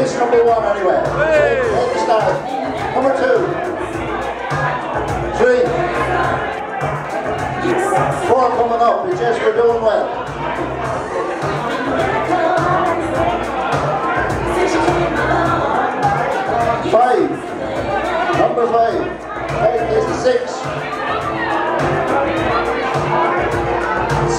Kiss number one anyway. Hey. Take the start. Number two. Three. Four coming up. It's just we're doing well. Five. Number five. Eight is six.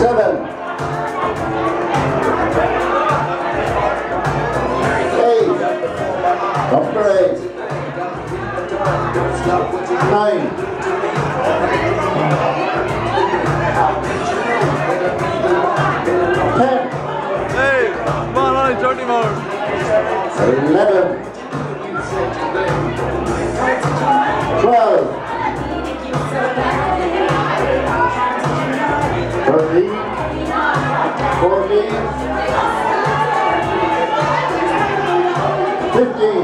Seven. Number eight. Nine. Ten. Hey, come on, only 30 more. Eleven. Twelve. Thirteen. Fourteen. Fifteen.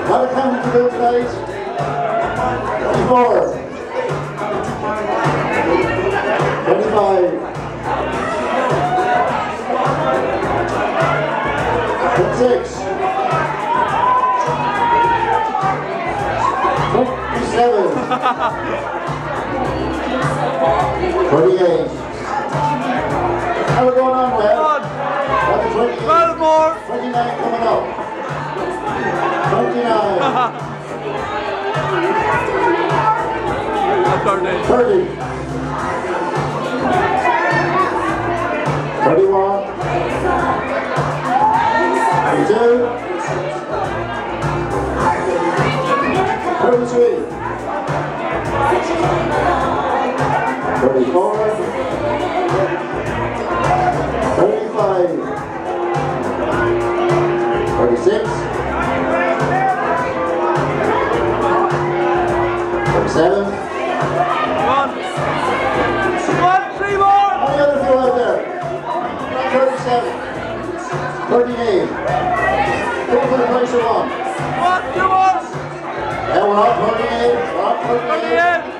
A to do tonight? Twenty-four. Twenty-five. Twenty-six. Twenty-seven. Twenty-eight. How we going on, Come on, 28. 12 more. 29 coming up. 29. That's 30. 30. 31. 32. 33. 34. 35. 36. 38. Go for the place you want. Come on, two more. Yeah, we're on 28. We're on 28. 38.